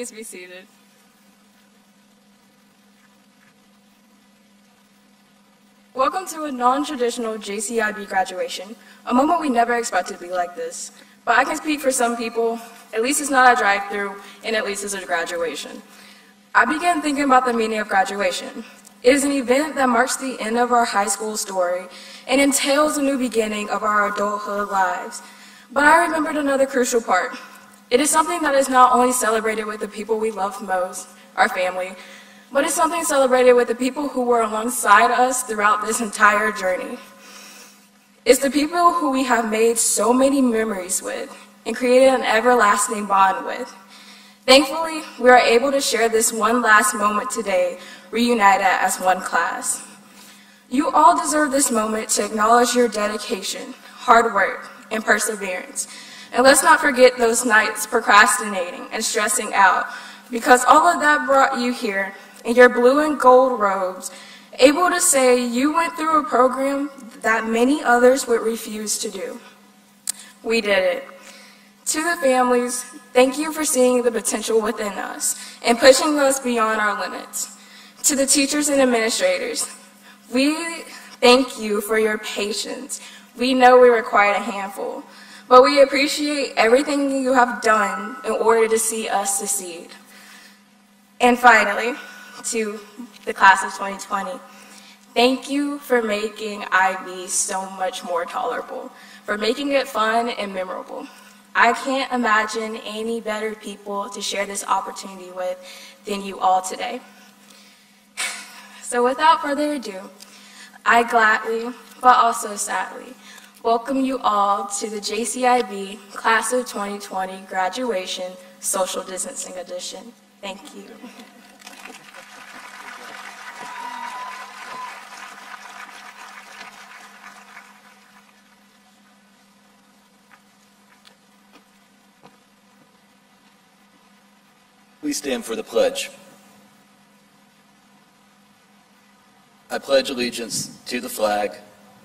Please be seated. Welcome to a non-traditional JCIB graduation, a moment we never expected to be like this. But I can speak for some people, at least it's not a drive-through, and at least it's a graduation. I began thinking about the meaning of graduation. It is an event that marks the end of our high school story and entails a new beginning of our adulthood lives. But I remembered another crucial part. It is something that is not only celebrated with the people we love most, our family, but it's something celebrated with the people who were alongside us throughout this entire journey. It's the people who we have made so many memories with and created an everlasting bond with. Thankfully, we are able to share this one last moment today, reunited as one class. You all deserve this moment to acknowledge your dedication, hard work, and perseverance. And let's not forget those nights procrastinating and stressing out, because all of that brought you here in your blue and gold robes, able to say you went through a program that many others would refuse to do. We did it. To the families, thank you for seeing the potential within us and pushing us beyond our limits. To the teachers and administrators, we thank you for your patience. We know we required a handful, but we appreciate everything you have done in order to see us succeed. And finally, to the class of 2020, thank you for making IB so much more tolerable, for making it fun and memorable. I can't imagine any better people to share this opportunity with than you all today. So without further ado, I gladly, but also sadly, welcome you all to the JCIB Class of 2020 Graduation Social Distancing Edition. Thank you. Please stand for the pledge. I pledge allegiance to the flag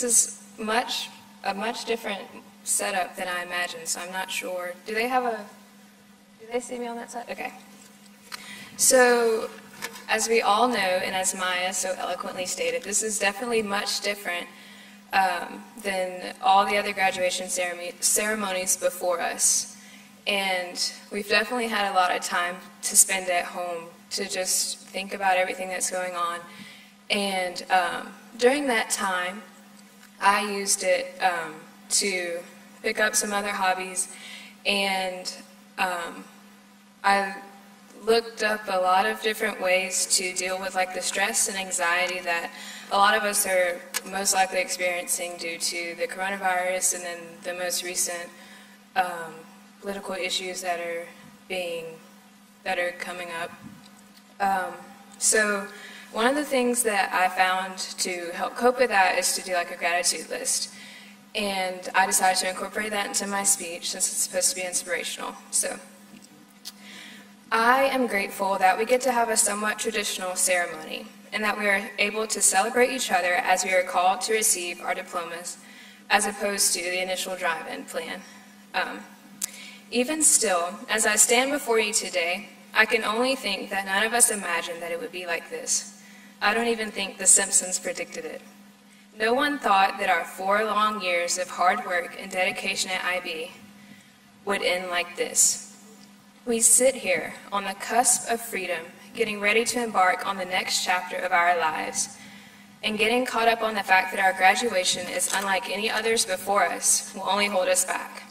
this is much a much different setup than I imagined, so I'm not sure. Do they have a? Do they see me on that side? Okay. So, as we all know, and as Maya so eloquently stated, this is definitely much different um, than all the other graduation ceremony, ceremonies before us. And we've definitely had a lot of time to spend at home to just think about everything that's going on. And um, during that time, I used it um, to pick up some other hobbies, and um, I looked up a lot of different ways to deal with like the stress and anxiety that a lot of us are most likely experiencing due to the coronavirus and then the most recent um, political issues that are being that are coming up. Um, so one of the things that I found to help cope with that is to do like a gratitude list. And I decided to incorporate that into my speech since it's supposed to be inspirational. So I am grateful that we get to have a somewhat traditional ceremony and that we are able to celebrate each other as we are called to receive our diplomas as opposed to the initial drive-in plan. Um, even still, as I stand before you today, I can only think that none of us imagined that it would be like this. I don't even think The Simpsons predicted it. No one thought that our four long years of hard work and dedication at IB would end like this. We sit here on the cusp of freedom, getting ready to embark on the next chapter of our lives, and getting caught up on the fact that our graduation is unlike any others before us will only hold us back.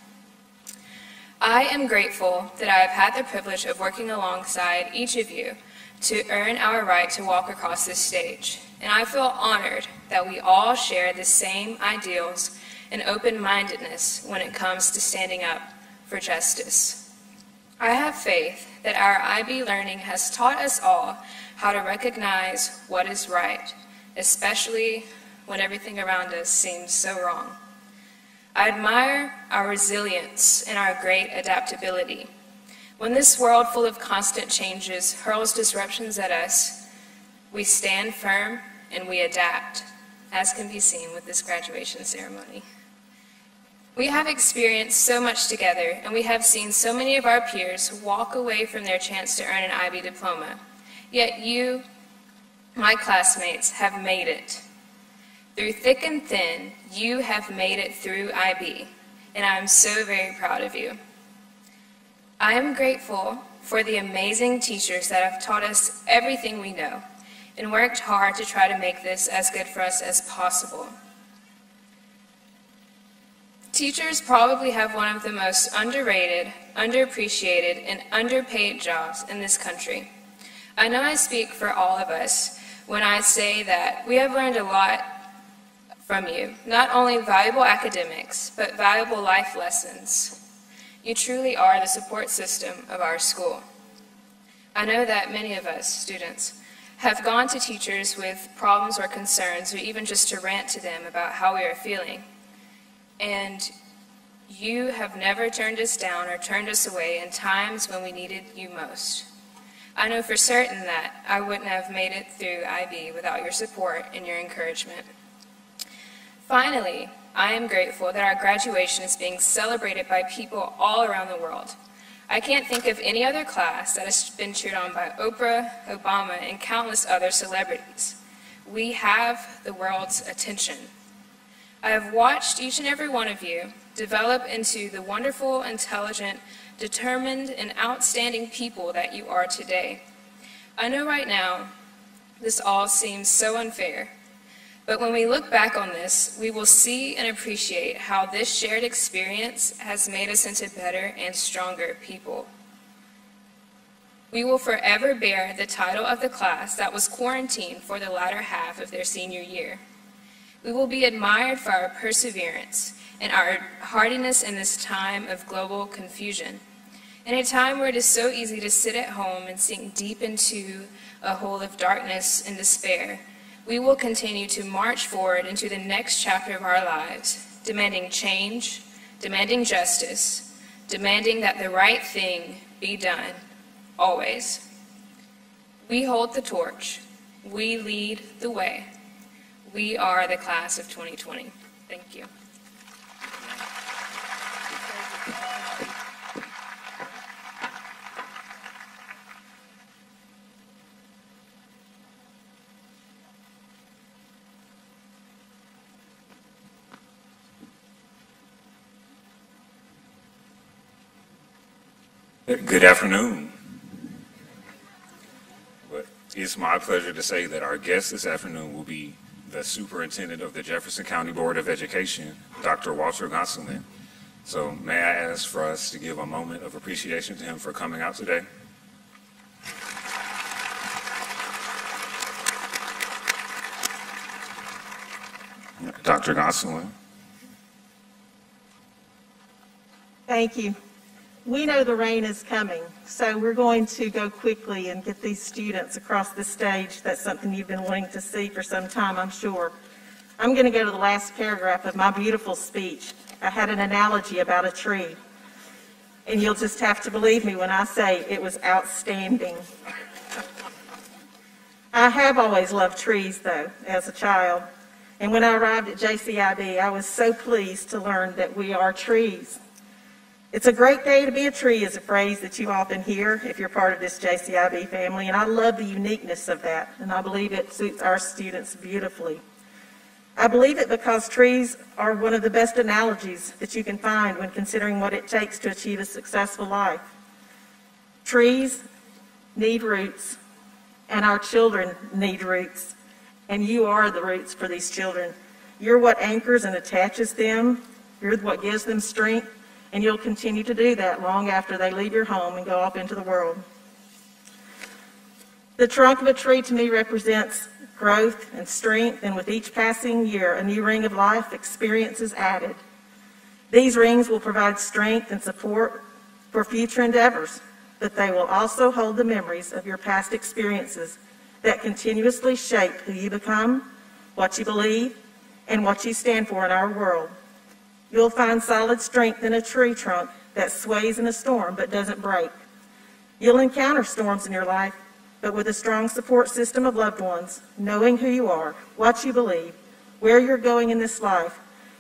I am grateful that I have had the privilege of working alongside each of you to earn our right to walk across this stage. And I feel honored that we all share the same ideals and open-mindedness when it comes to standing up for justice. I have faith that our IB learning has taught us all how to recognize what is right, especially when everything around us seems so wrong. I admire our resilience and our great adaptability. When this world full of constant changes hurls disruptions at us, we stand firm and we adapt, as can be seen with this graduation ceremony. We have experienced so much together, and we have seen so many of our peers walk away from their chance to earn an IB diploma. Yet you, my classmates, have made it. Through thick and thin, you have made it through IB, and I am so very proud of you. I am grateful for the amazing teachers that have taught us everything we know and worked hard to try to make this as good for us as possible. Teachers probably have one of the most underrated, underappreciated, and underpaid jobs in this country. I know I speak for all of us when I say that we have learned a lot from you, not only valuable academics, but valuable life lessons. You truly are the support system of our school. I know that many of us, students, have gone to teachers with problems or concerns, or even just to rant to them about how we are feeling. And you have never turned us down or turned us away in times when we needed you most. I know for certain that I wouldn't have made it through IB without your support and your encouragement. Finally, I am grateful that our graduation is being celebrated by people all around the world. I can't think of any other class that has been cheered on by Oprah, Obama, and countless other celebrities. We have the world's attention. I have watched each and every one of you develop into the wonderful, intelligent, determined, and outstanding people that you are today. I know right now this all seems so unfair, but when we look back on this, we will see and appreciate how this shared experience has made us into better and stronger people. We will forever bear the title of the class that was quarantined for the latter half of their senior year. We will be admired for our perseverance and our hardiness in this time of global confusion. In a time where it is so easy to sit at home and sink deep into a hole of darkness and despair, we will continue to march forward into the next chapter of our lives, demanding change, demanding justice, demanding that the right thing be done, always. We hold the torch. We lead the way. We are the class of 2020. Thank you. Uh, good afternoon. It's my pleasure to say that our guest this afternoon will be the Superintendent of the Jefferson County Board of Education, Dr. Walter Gonsoulin. So may I ask for us to give a moment of appreciation to him for coming out today? Dr. Gonsoulin. Thank you. We know the rain is coming, so we're going to go quickly and get these students across the stage. That's something you've been wanting to see for some time, I'm sure. I'm going to go to the last paragraph of my beautiful speech. I had an analogy about a tree, and you'll just have to believe me when I say it was outstanding. I have always loved trees, though, as a child. And when I arrived at JCIB, I was so pleased to learn that we are trees. It's a great day to be a tree is a phrase that you often hear if you're part of this JCIB family, and I love the uniqueness of that, and I believe it suits our students beautifully. I believe it because trees are one of the best analogies that you can find when considering what it takes to achieve a successful life. Trees need roots, and our children need roots, and you are the roots for these children. You're what anchors and attaches them. You're what gives them strength and you'll continue to do that long after they leave your home and go off into the world. The trunk of a tree to me represents growth and strength, and with each passing year, a new ring of life experiences added. These rings will provide strength and support for future endeavors, but they will also hold the memories of your past experiences that continuously shape who you become, what you believe, and what you stand for in our world. You'll find solid strength in a tree trunk that sways in a storm but doesn't break. You'll encounter storms in your life, but with a strong support system of loved ones, knowing who you are, what you believe, where you're going in this life,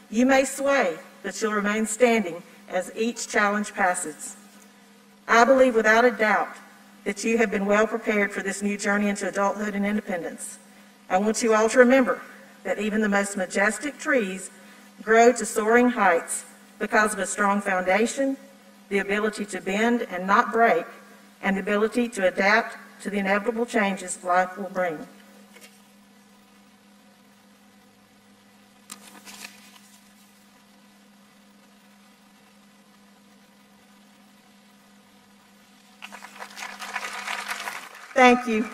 you may sway, but you'll remain standing as each challenge passes. I believe without a doubt that you have been well prepared for this new journey into adulthood and independence. I want you all to remember that even the most majestic trees grow to soaring heights because of a strong foundation, the ability to bend and not break, and the ability to adapt to the inevitable changes life will bring. Thank you.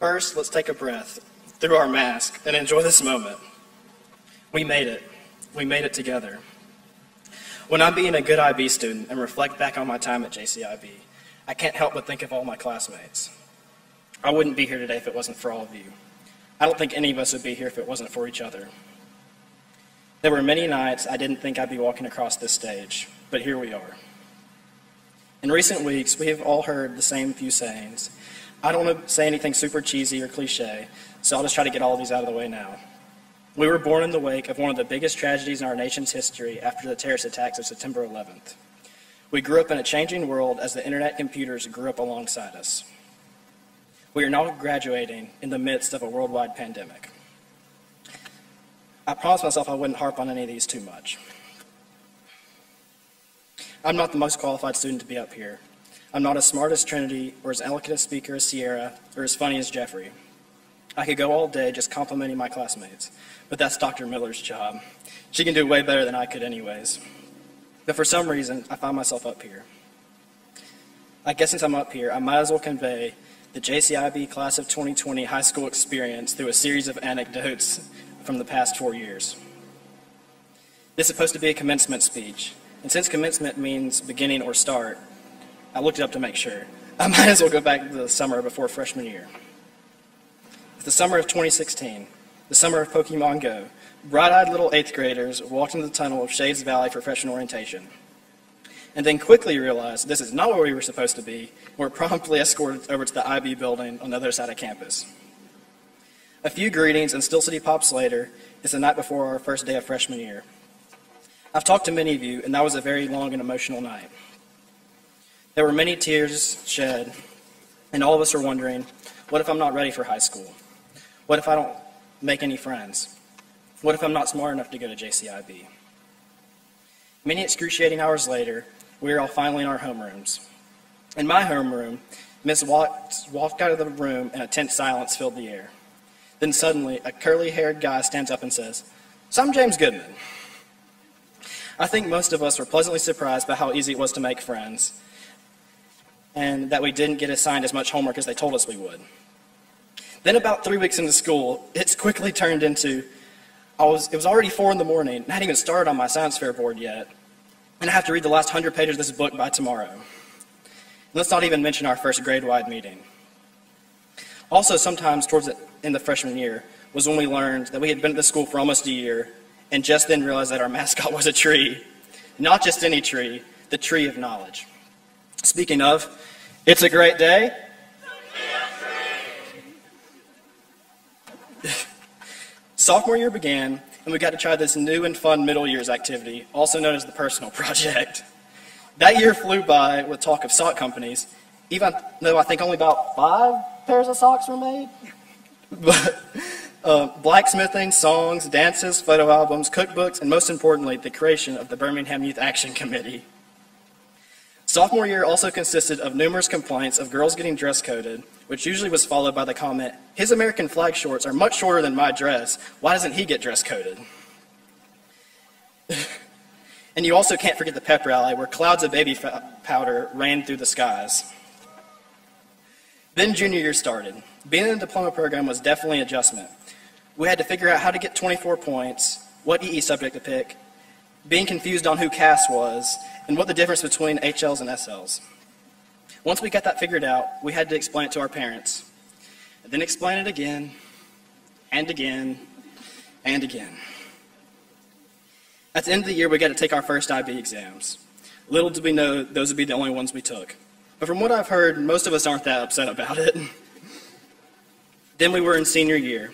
First, let's take a breath through our mask and enjoy this moment. We made it. We made it together. When I'm being a good IB student and reflect back on my time at JCIB, I can't help but think of all my classmates. I wouldn't be here today if it wasn't for all of you. I don't think any of us would be here if it wasn't for each other. There were many nights I didn't think I'd be walking across this stage, but here we are. In recent weeks, we have all heard the same few sayings. I don't want to say anything super cheesy or cliche, so I'll just try to get all of these out of the way now. We were born in the wake of one of the biggest tragedies in our nation's history after the terrorist attacks of September 11th. We grew up in a changing world as the internet computers grew up alongside us. We are now graduating in the midst of a worldwide pandemic. I promised myself I wouldn't harp on any of these too much. I'm not the most qualified student to be up here. I'm not as smart as Trinity, or as eloquent a speaker as Sierra, or as funny as Jeffrey. I could go all day just complimenting my classmates, but that's Dr. Miller's job. She can do way better than I could anyways. But for some reason, I find myself up here. I guess since I'm up here, I might as well convey the JCIB Class of 2020 high school experience through a series of anecdotes from the past four years. This is supposed to be a commencement speech, and since commencement means beginning or start, I looked it up to make sure. I might as well go back to the summer before freshman year. It's the summer of 2016, the summer of Pokemon Go, bright-eyed little eighth graders walked into the tunnel of Shades Valley for freshman orientation and then quickly realized this is not where we were supposed to be, and were promptly escorted over to the IB building on the other side of campus. A few greetings and Steel City Pops later, it's the night before our first day of freshman year. I've talked to many of you, and that was a very long and emotional night. There were many tears shed, and all of us are wondering, what if I'm not ready for high school? What if I don't make any friends? What if I'm not smart enough to go to JCIB? Many excruciating hours later, we were all finally in our homerooms. In my homeroom, Miss walked, walked out of the room and a tense silence filled the air. Then suddenly, a curly haired guy stands up and says, So I'm James Goodman. I think most of us were pleasantly surprised by how easy it was to make friends and that we didn't get assigned as much homework as they told us we would. Then, about three weeks into school, it's quickly turned into I was, it was already four in the morning, I hadn't even started on my science fair board yet. And I have to read the last hundred pages of this book by tomorrow. Let's not even mention our first grade-wide meeting. Also, sometimes towards the, in the freshman year was when we learned that we had been at the school for almost a year, and just then realized that our mascot was a tree. Not just any tree, the tree of knowledge. Speaking of, it's a great day. Sophomore year began, and we got to try this new and fun middle years activity, also known as the personal project. That year flew by with talk of sock companies, even though I think only about five pairs of socks were made. But uh, blacksmithing, songs, dances, photo albums, cookbooks, and most importantly, the creation of the Birmingham Youth Action Committee. Sophomore year also consisted of numerous complaints of girls getting dress coded, which usually was followed by the comment, his American flag shorts are much shorter than my dress. Why doesn't he get dress coded? and you also can't forget the pep rally where clouds of baby powder rained through the skies. Then junior year started. Being in the diploma program was definitely an adjustment. We had to figure out how to get 24 points, what EE subject to pick, being confused on who CAS was, and what the difference between HLs and SLs. Once we got that figured out, we had to explain it to our parents, and then explain it again, and again, and again. At the end of the year, we got to take our first IB exams. Little did we know those would be the only ones we took. But from what I've heard, most of us aren't that upset about it. then we were in senior year.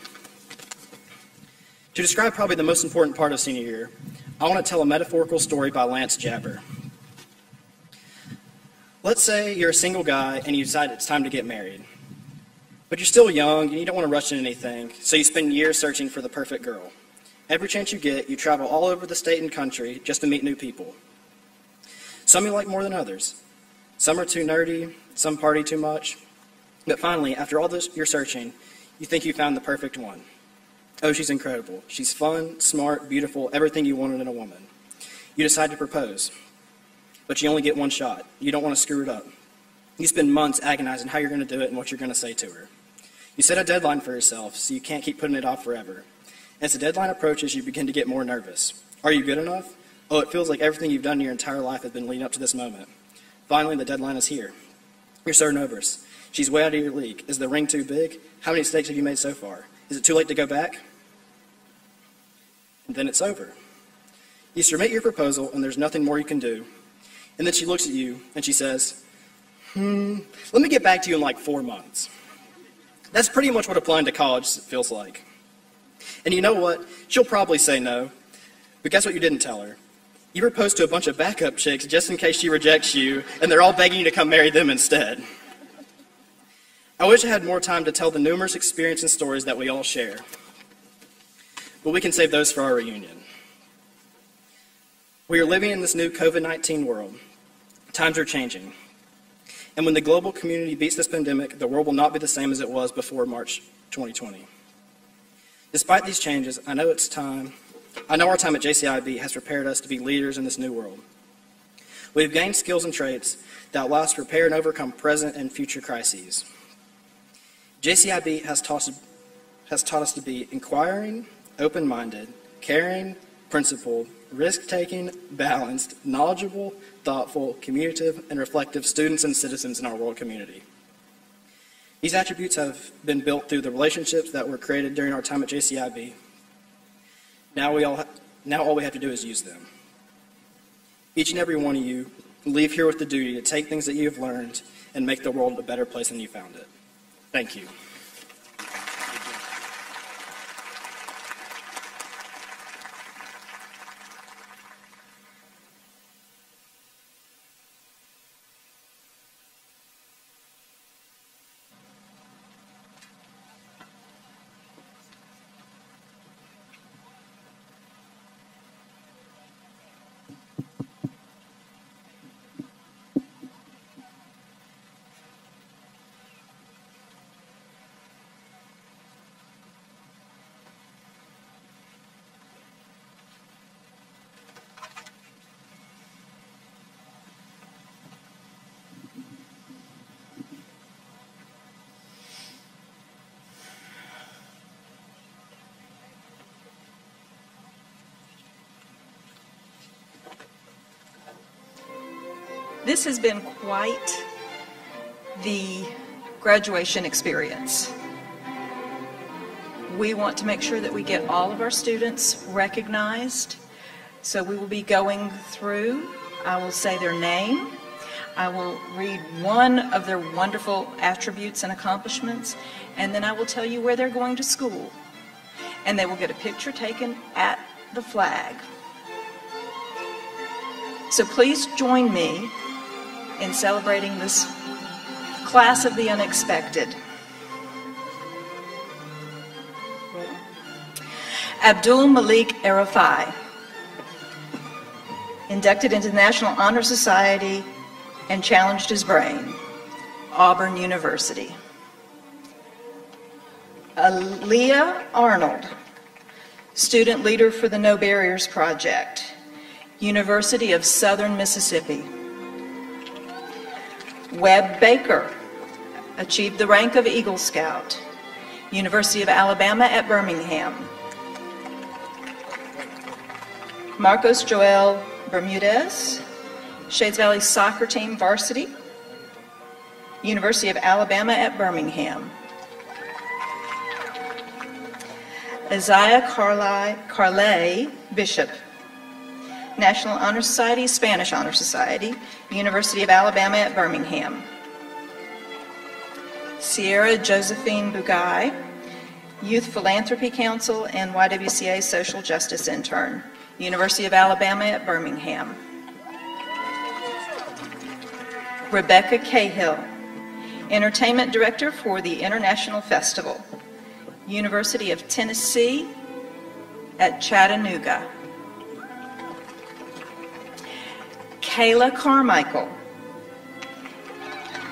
To describe probably the most important part of senior year, I want to tell a metaphorical story by Lance Jabber. Let's say you're a single guy and you decide it's time to get married. But you're still young and you don't want to rush into anything, so you spend years searching for the perfect girl. Every chance you get, you travel all over the state and country just to meet new people. Some you like more than others. Some are too nerdy, some party too much. But finally, after all this you're searching, you think you found the perfect one. Oh, she's incredible. She's fun, smart, beautiful, everything you wanted in a woman. You decide to propose but you only get one shot. You don't want to screw it up. You spend months agonizing how you're going to do it and what you're going to say to her. You set a deadline for yourself, so you can't keep putting it off forever. As the deadline approaches, you begin to get more nervous. Are you good enough? Oh, it feels like everything you've done in your entire life has been leading up to this moment. Finally, the deadline is here. You're so nervous. She's way out of your league. Is the ring too big? How many mistakes have you made so far? Is it too late to go back? And then it's over. You submit your proposal, and there's nothing more you can do. And then she looks at you and she says, hmm, let me get back to you in like four months. That's pretty much what applying to college feels like. And you know what? She'll probably say no. But guess what you didn't tell her? You proposed to a bunch of backup chicks just in case she rejects you, and they're all begging you to come marry them instead. I wish I had more time to tell the numerous experiences and stories that we all share. But we can save those for our reunion. We are living in this new COVID 19 world. Times are changing. And when the global community beats this pandemic, the world will not be the same as it was before March 2020. Despite these changes, I know it's time, I know our time at JCIB has prepared us to be leaders in this new world. We have gained skills and traits that allow us to prepare and overcome present and future crises. JCIB has taught, has taught us to be inquiring, open minded, caring, principled, risk taking, balanced, knowledgeable, thoughtful, communicative, and reflective students and citizens in our world community. These attributes have been built through the relationships that were created during our time at JCIB. Now, we all, now all we have to do is use them. Each and every one of you leave here with the duty to take things that you have learned and make the world a better place than you found it. Thank you. This has been quite the graduation experience. We want to make sure that we get all of our students recognized. So we will be going through, I will say their name, I will read one of their wonderful attributes and accomplishments, and then I will tell you where they're going to school. And they will get a picture taken at the flag. So please join me in celebrating this class of the unexpected. Abdul Malik Arafai, inducted into the National Honor Society and challenged his brain. Auburn University. Aaliyah Arnold, student leader for the No Barriers Project, University of Southern Mississippi. Webb Baker achieved the rank of Eagle Scout, University of Alabama at Birmingham. Marcos Joel Bermudez, Shades Valley soccer team varsity, University of Alabama at Birmingham. Isaiah Carlay Bishop, National Honor Society, Spanish Honor Society, University of Alabama at Birmingham. Sierra Josephine Bugay, Youth Philanthropy Council and YWCA Social Justice Intern, University of Alabama at Birmingham. Rebecca Cahill, Entertainment Director for the International Festival, University of Tennessee at Chattanooga. Kayla Carmichael,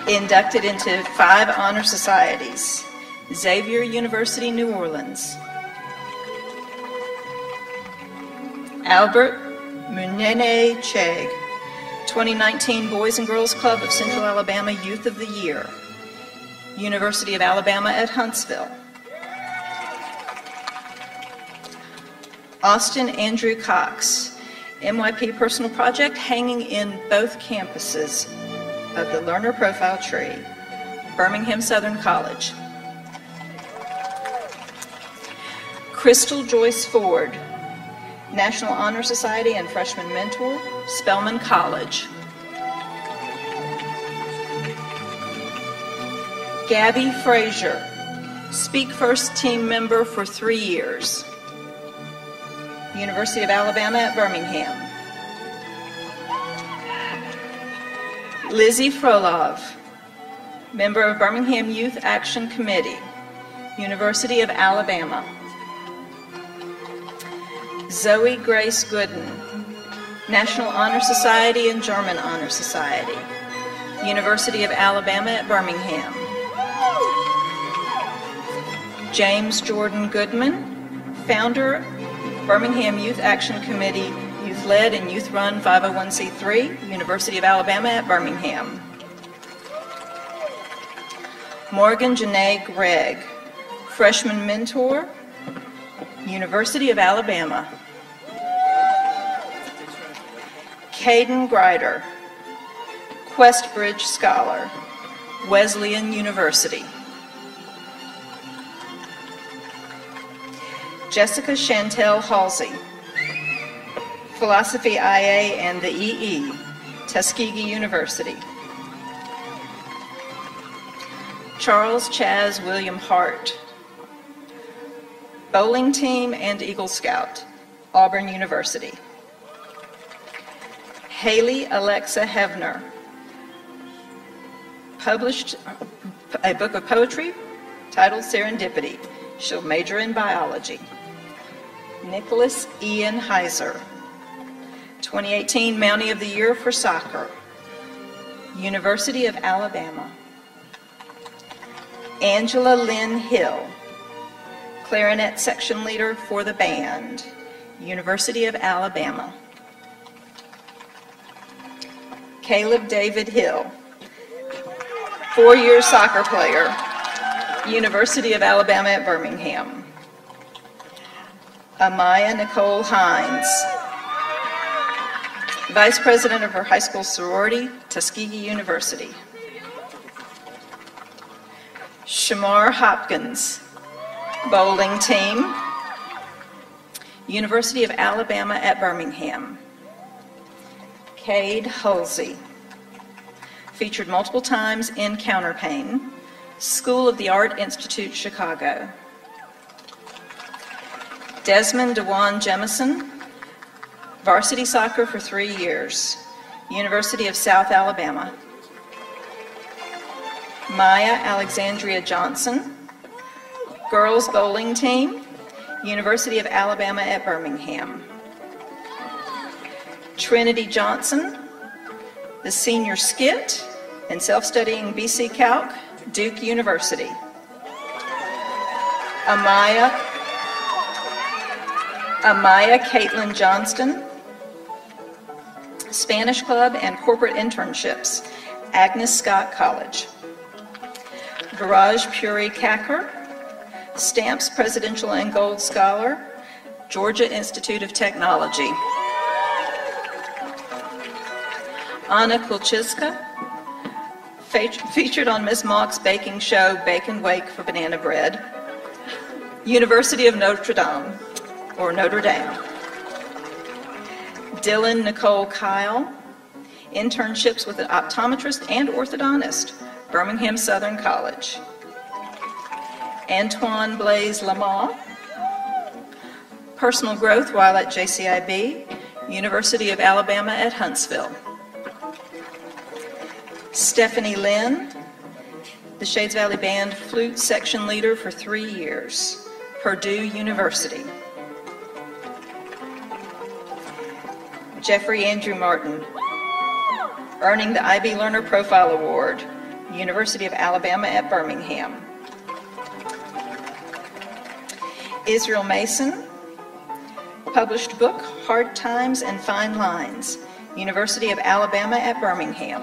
inducted into five honor societies, Xavier University, New Orleans. Albert Munene Chege, 2019 Boys and Girls Club of Central Alabama Youth of the Year, University of Alabama at Huntsville. Austin Andrew Cox, MYP Personal Project hanging in both campuses of the Learner Profile Tree, Birmingham Southern College. Crystal Joyce Ford, National Honor Society and Freshman Mentor, Spelman College. Gabby Frazier, Speak First team member for three years. University of Alabama at Birmingham. Lizzie Frolov, member of Birmingham Youth Action Committee, University of Alabama. Zoe Grace Gooden, National Honor Society and German Honor Society, University of Alabama at Birmingham. James Jordan Goodman, founder, Birmingham Youth Action Committee, Youth Led and Youth Run 501c3, University of Alabama at Birmingham. Morgan Janae Gregg, freshman mentor, University of Alabama. Caden Grider, Questbridge Scholar, Wesleyan University. Jessica Chantel Halsey, Philosophy IA and the EE, Tuskegee University. Charles Chaz William Hart, Bowling Team and Eagle Scout, Auburn University. Haley Alexa Hevner, published a book of poetry titled Serendipity. She'll major in biology. Nicholas Ian Heiser, 2018 Mountie of the Year for Soccer, University of Alabama. Angela Lynn Hill, clarinet section leader for the band, University of Alabama. Caleb David Hill, four-year soccer player, University of Alabama at Birmingham. Amaya Nicole Hines, Vice President of her high school sorority, Tuskegee University. Shamar Hopkins, bowling team, University of Alabama at Birmingham. Cade Hulsey, featured multiple times in Counterpane, School of the Art Institute, Chicago. Desmond Dewan Jemison, varsity soccer for three years, University of South Alabama. Maya Alexandria Johnson, girls bowling team, University of Alabama at Birmingham. Trinity Johnson, the senior skit and self-studying BC Calc, Duke University. Amaya, Amaya Caitlin Johnston, Spanish Club and Corporate Internships, Agnes Scott College. Viraj Puri Kakkar, Stamps Presidential and Gold Scholar, Georgia Institute of Technology. Anna Kulchiska, featured on Ms. Mock's baking show Bake and Wake for Banana Bread, University of Notre Dame, or Notre Dame. Dylan Nicole Kyle, internships with an optometrist and orthodontist, Birmingham Southern College. Antoine Blaise Lamar, personal growth while at JCIB, University of Alabama at Huntsville. Stephanie Lynn, the Shades Valley Band flute section leader for three years, Purdue University. Jeffrey Andrew Martin, earning the IB Learner Profile Award, University of Alabama at Birmingham. Israel Mason, published book Hard Times and Fine Lines, University of Alabama at Birmingham.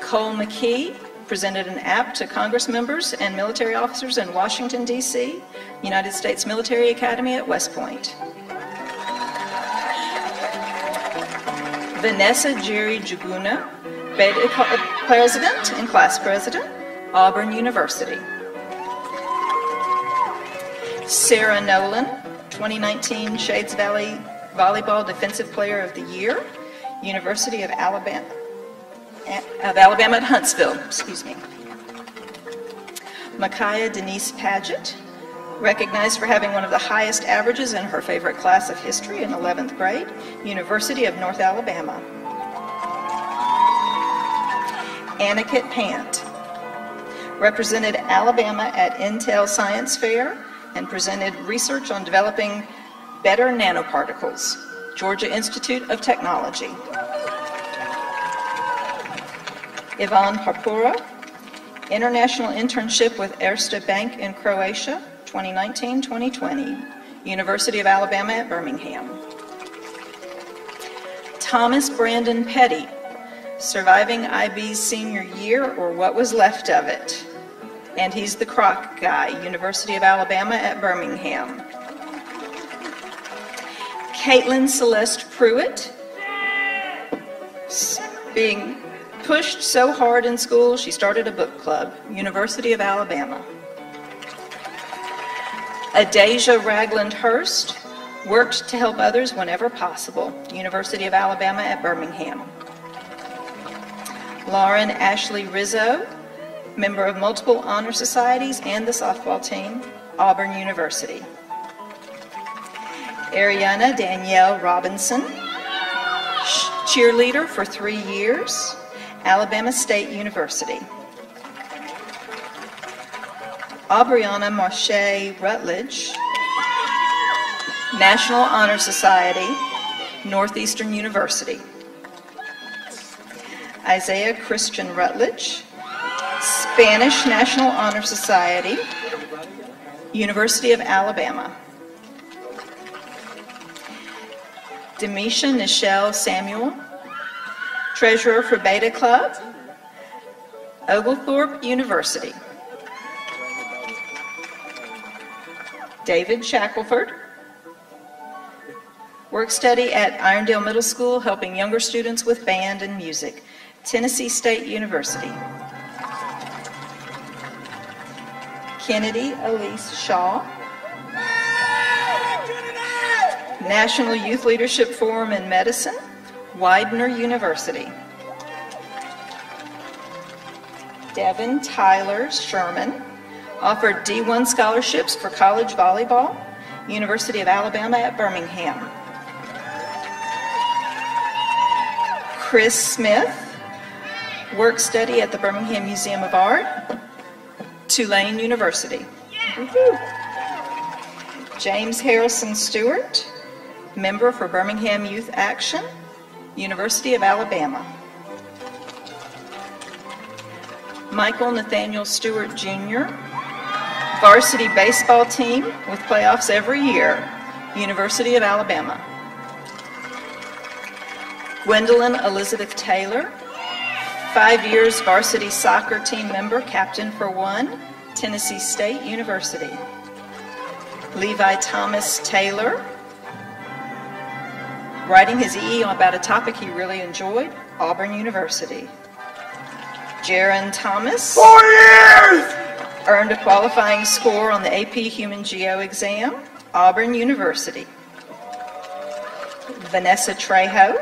Cole McKee presented an app to Congress members and military officers in Washington, D.C., United States Military Academy at West Point. Vanessa Njeri Njuguna, uh, President and Class President, Auburn University. Sarah Nolan, 2019 Shades Valley Volleyball Defensive Player of the Year, University of Alabama, of Alabama at Huntsville, excuse me. Micaiah Denise Paget, recognized for having one of the highest averages in her favorite class of history in 11th grade, University of North Alabama. Aniket Pant, represented Alabama at Intel Science Fair and presented research on developing better nanoparticles, Georgia Institute of Technology. Ivan Parpura, international internship with Erste Bank in Croatia, 2019-2020, University of Alabama at Birmingham. Thomas Brandon Petty, surviving IB's senior year or what was left of it. And he's the Croc guy, University of Alabama at Birmingham. Caitlin Celeste Pruitt, being pushed so hard in school, she started a book club, University of Alabama. Adasia Ragland Hurst worked to help others whenever possible, University of Alabama at Birmingham. Lauren Ashley Rizzo, member of multiple honor societies and the softball team, Auburn University. Ariana Danielle Robinson, cheerleader for three years, Alabama State University. Aubriana Marche Rutledge, National Honor Society, Northeastern University. Isaiah Christian Rutledge, Spanish National Honor Society, University of Alabama. Demisha Nichelle Samuel, Treasurer for Beta Club, Oglethorpe University. David Shackelford, work study at Irondale Middle School, helping younger students with band and music, Tennessee State University. Kennedy Elise Shaw, National Youth Leadership Forum in Medicine, Widener University. Devin Tyler Sherman offered D1 scholarships for college volleyball, University of Alabama at Birmingham. Chris Smith, work study at the Birmingham Museum of Art, Tulane University. James Harrison Stewart, member for Birmingham Youth Action, University of Alabama. Michael Nathaniel Stewart Jr., varsity baseball team with playoffs every year, University of Alabama. Gwendolyn Elizabeth Taylor, five years varsity soccer team member, captain for one, Tennessee State University. Levi Thomas Taylor, writing his EE about a topic he really enjoyed, Auburn University. Jaron Thomas. Four years! Earned a qualifying score on the AP Human Geo exam, Auburn University. Vanessa Trejo,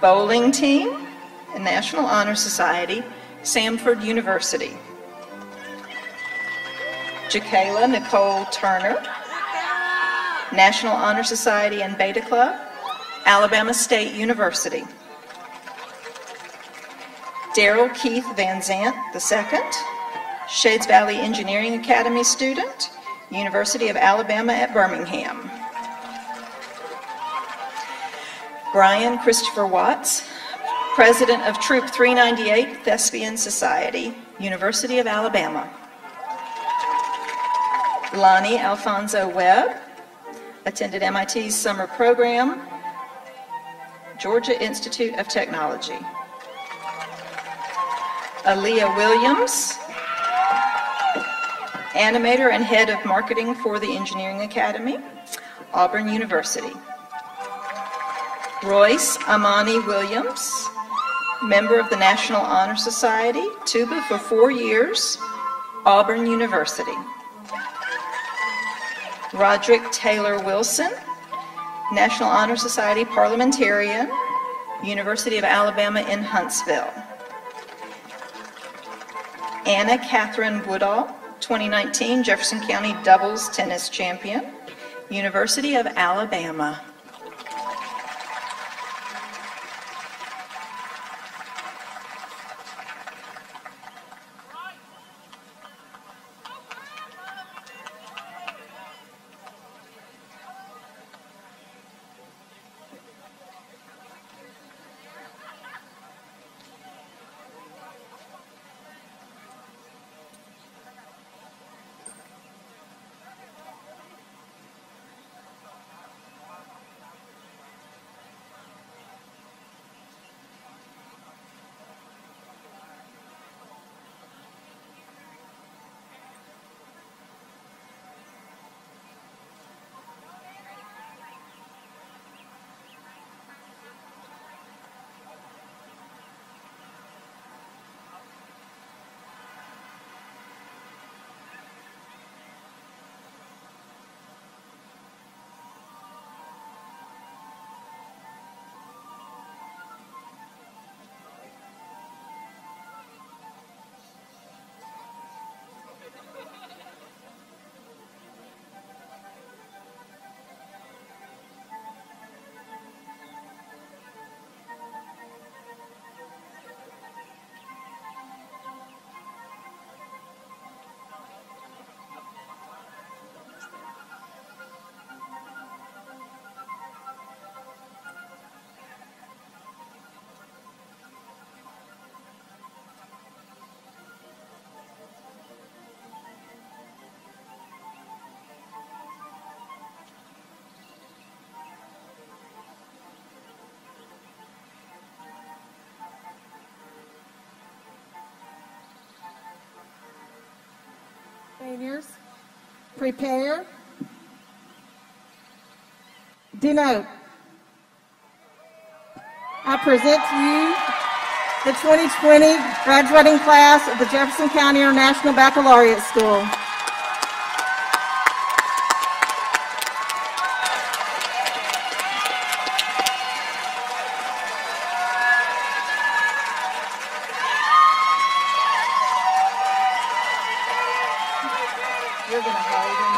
bowling team, and National Honor Society, Samford University. Jacayla Nicole Turner, National Honor Society and Beta Club, Alabama State University. Daryl Keith Van Zant II, Shades Valley Engineering Academy student, University of Alabama at Birmingham. Brian Christopher Watts, President of Troop 398 Thespian Society, University of Alabama. Lonnie Alfonso Webb, attended MIT's summer program, Georgia Institute of Technology. Aaliyah Williams, animator and head of marketing for the Engineering Academy, Auburn University. Royce Amani Williams, member of the National Honor Society, tuba for four years, Auburn University. Roderick Taylor Wilson, National Honor Society parliamentarian, University of Alabama in Huntsville. Anna Catherine Woodall, 2019 Jefferson County doubles tennis champion, University of Alabama. Seniors, prepare. Denote. I present to you the 2020 graduating class of the Jefferson County International Baccalaureate School. You're going to hold them.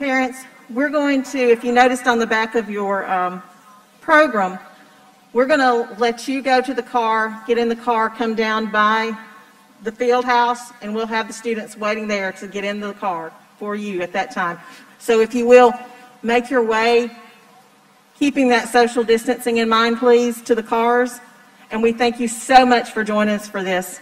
Parents, we're going to, if you noticed on the back of your um, program, we're going to let you go to the car, get in the car, come down by the field house, and we'll have the students waiting there to get into the car for you at that time. So if you will, make your way, keeping that social distancing in mind, please, to the cars. And we thank you so much for joining us for this.